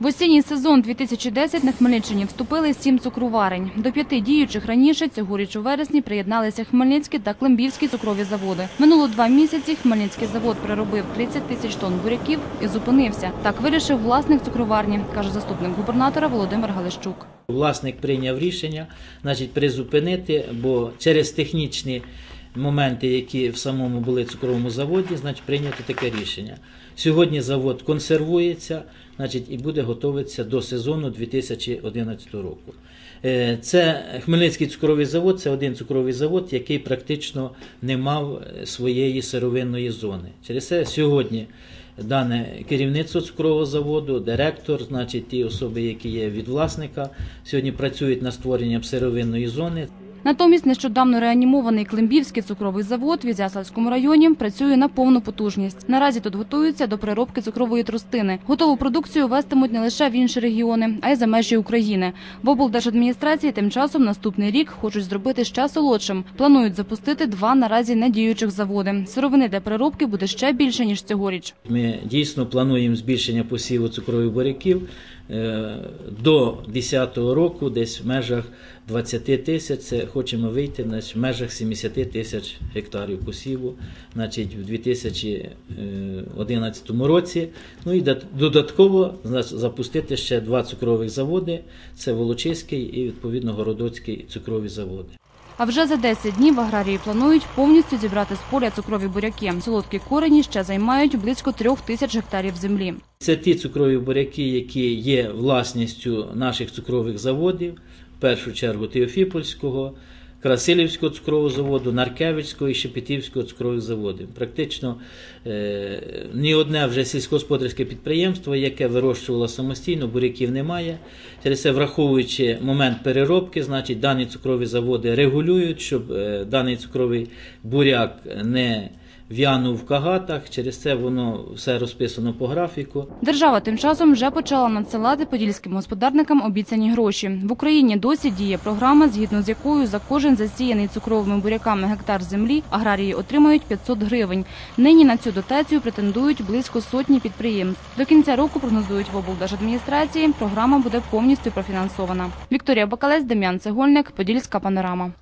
В осінній сезон 2010 на Хмельниччині вступили сім цукруварень. До п'яти діючих раніше цьогоріч у вересні приєдналися Хмельницький та Климбівський цукрові заводи. Минуло два місяці Хмельницький завод приробив 30 тисяч тонн буряків і зупинився. Так вирішив власник цукроварні, каже заступник губернатора Володимир Галищук. Власник прийняв рішення, значить, призупинити, бо через технічні моменти, які в самому були цукровому заводі, значить, прийнято таке рішення. Сьогодні завод консервується, значить, і буде готуватися до сезону 2011 року. Е, Це Хмельницький цукровий завод, це один цукровий завод, який практично не мав е, своєї сировинної зони. Через це сьогодні дане керівництво цукрового заводу, директор, значить ті особи, які є від власника, сьогодні працюють над створенням сировинної зони. Натомість нещодавно реанімований Климбівський цукровий завод в Ізяславському районі працює на повну потужність. Наразі тут готуються до переробки цукрової тростини. Готову продукцію вестимуть не лише в інші регіони, а й за межі України. В облдержадміністрації тим часом наступний рік хочуть зробити ще солодшим. Планують запустити два наразі недіючих заводи. Сировини для переробки буде ще більше ніж цьогоріч. Ми дійсно плануємо збільшення посіву цукрових буряків до 2010 року, десь в межах 20 тисяч. Хочемо вийти значить, в межах 70 тисяч гектарів посіву, значить, в 2011 році. Ну і додатково значить, запустити ще два цукрових заводи: це Волочиський і відповідно Городоцький цукрові заводи. А вже за 10 днів аграрії планують повністю зібрати з поля цукрові буряки. Солодкі корені ще займають близько трьох тисяч гектарів землі. Це ті цукрові буряки, які є власністю наших цукрових заводів, в першу чергу Теофіпольського, Красилівського цукрового заводу, Наркевицького і Шепетівського цукрових заводів. Практично е, ні одне вже сільськогосподарське підприємство, яке вирощувало самостійно, буряків немає. Через це, враховуючи момент переробки, значить дані цукрові заводи регулюють, щоб е, даний цукровий буряк не в'янув в кагатах. Через це воно все розписано по графіку. Держава тим часом вже почала надсилати подільським господарникам обіцяні гроші. В Україні досі діє програма, згідно з якою за кожен засіяний цукровими буряками гектар землі аграрії отримають 500 гривень. Нині на цю дотацію претендують близько сотні підприємств. До кінця року прогнозують в облдержадміністрації. Програма буде повністю профінансована. Вікторія Бакалець, Дем'ян Цегольник, Подільська панорама.